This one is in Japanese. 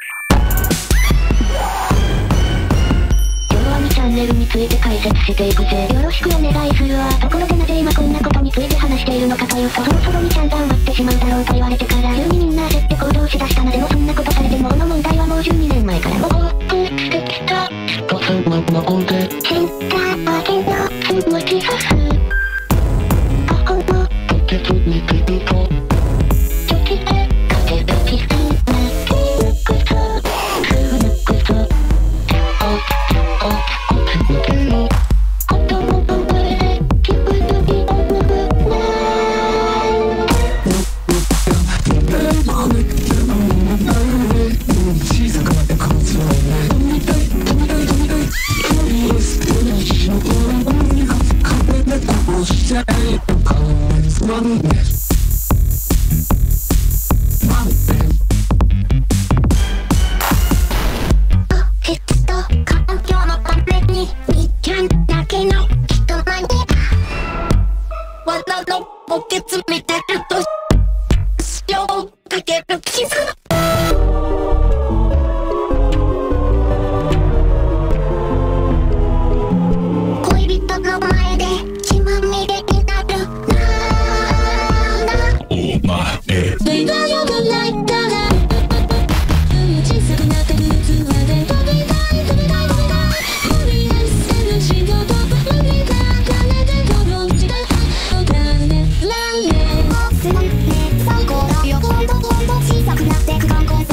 今日は2チャンネルについて解説していくぜ。よろしくお願いするわ。ところでなぜ今こんなことについて話しているのかというと、そろそろ2チャンが埋まってしまうだろうと言われてから、急にみんな焦って行動しだしたのでもそんなことされてもこの問題はもう12年前から起こってしてきた。突然の声で知ったわけのすぐきさす。過去の不潔に気るとしちゃえ顔につまんねなんできっと環境のためにみちゃんだけの人間にわらの墓穴見てると塩をかける傷小さくなってく観光